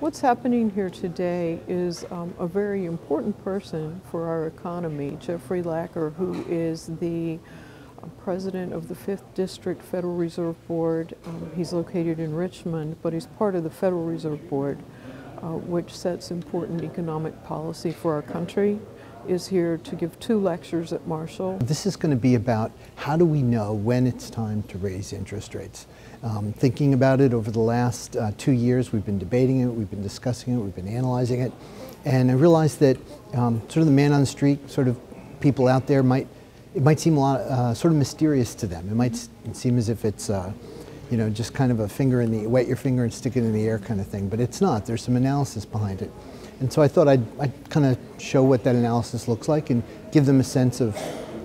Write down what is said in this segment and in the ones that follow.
What's happening here today is um, a very important person for our economy, Jeffrey Lacker, who is the uh, president of the 5th District Federal Reserve Board. Um, he's located in Richmond, but he's part of the Federal Reserve Board, uh, which sets important economic policy for our country is here to give two lectures at Marshall. This is going to be about how do we know when it's time to raise interest rates. Um, thinking about it over the last uh, two years, we've been debating it, we've been discussing it, we've been analyzing it, and I realized that um, sort of the man on the street, sort of people out there might, it might seem a lot, uh, sort of mysterious to them. It might seem as if it's, uh, you know, just kind of a finger in the, wet your finger and stick it in the air kind of thing, but it's not. There's some analysis behind it. And so I thought I'd, I'd kind of show what that analysis looks like and give them a sense of,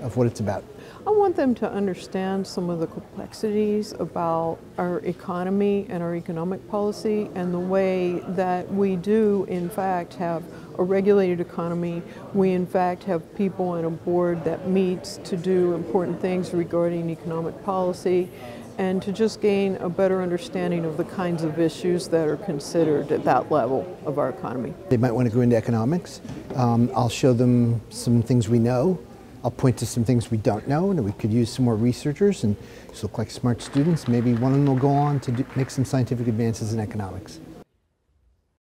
of what it's about. I want them to understand some of the complexities about our economy and our economic policy and the way that we do, in fact, have a regulated economy. We, in fact, have people on a board that meets to do important things regarding economic policy and to just gain a better understanding of the kinds of issues that are considered at that level of our economy. They might want to go into economics. Um, I'll show them some things we know. I'll point to some things we don't know and we could use some more researchers and just look like smart students. Maybe one of them will go on to do, make some scientific advances in economics.